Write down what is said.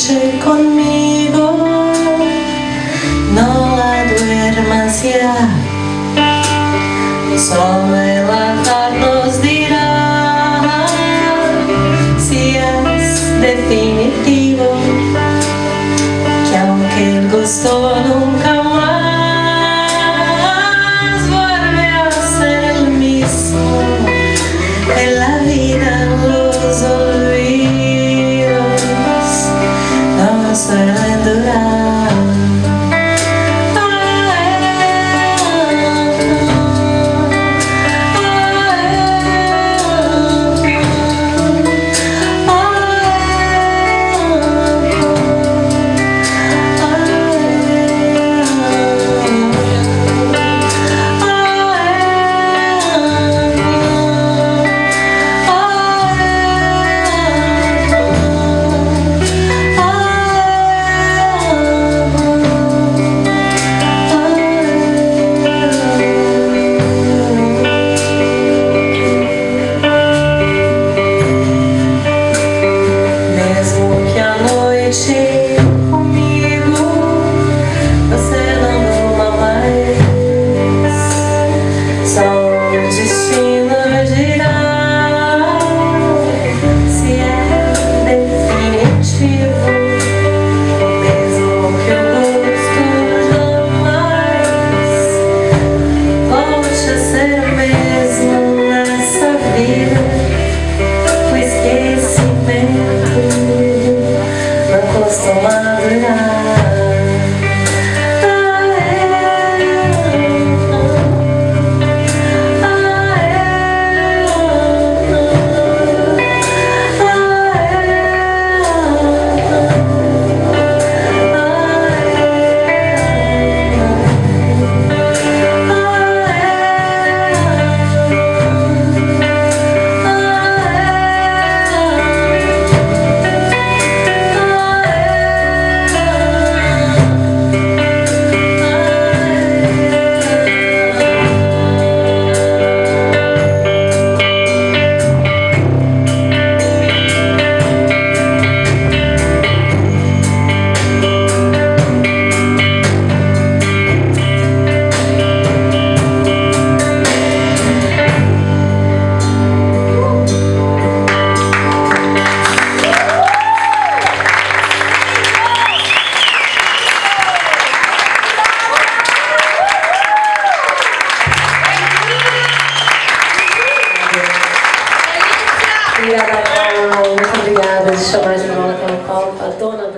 noche conmigo. No la duermas ya Solo el altar nos dirá Si es definitivo Que aunque el gusto nunca más Vuelve a ser el mismo En la vida los olores no suelen love. Obrigada, Paulo. Muito obrigada. Deixa eu chamar de Joana, que é uma. Dona